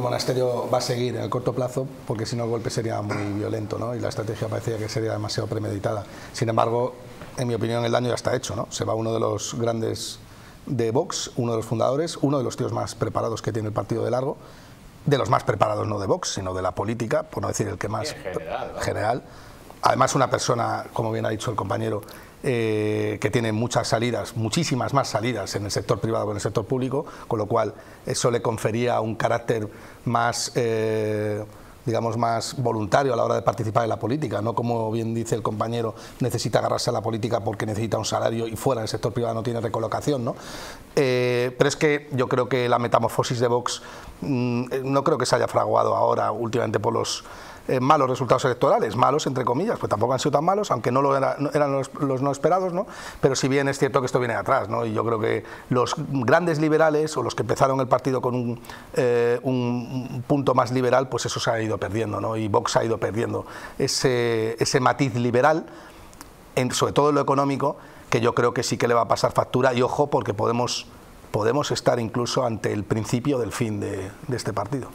El monasterio va a seguir en el corto plazo porque si no el golpe sería muy violento ¿no? y la estrategia parecía que sería demasiado premeditada. Sin embargo, en mi opinión el daño ya está hecho. ¿no? Se va uno de los grandes de Vox, uno de los fundadores, uno de los tíos más preparados que tiene el partido de largo, de los más preparados no de Vox, sino de la política, por no decir el que más general, general. Además una persona, como bien ha dicho el compañero, eh, que tiene muchas salidas, muchísimas más salidas en el sector privado que en el sector público, con lo cual eso le confería un carácter más, eh, digamos, más voluntario a la hora de participar en la política, no como bien dice el compañero, necesita agarrarse a la política porque necesita un salario y fuera del sector privado no tiene recolocación, ¿no? Eh, pero es que yo creo que la metamorfosis de Vox mm, no creo que se haya fraguado ahora últimamente por los eh, malos resultados electorales, malos entre comillas, pues tampoco han sido tan malos, aunque no, lo eran los, no esperados, ¿no? pero si bien es cierto que esto viene de atrás, ¿no? y yo creo que los grandes liberales o los que empezaron el partido con un, eh, un punto más liberal, pues eso se ha ido perdiendo, ¿no? y Vox ha ido perdiendo ese, ese matiz liberal, en, sobre todo en lo económico, que yo creo que sí que le va a pasar factura, y ojo, porque podemos, podemos estar incluso ante el principio del fin de este partido.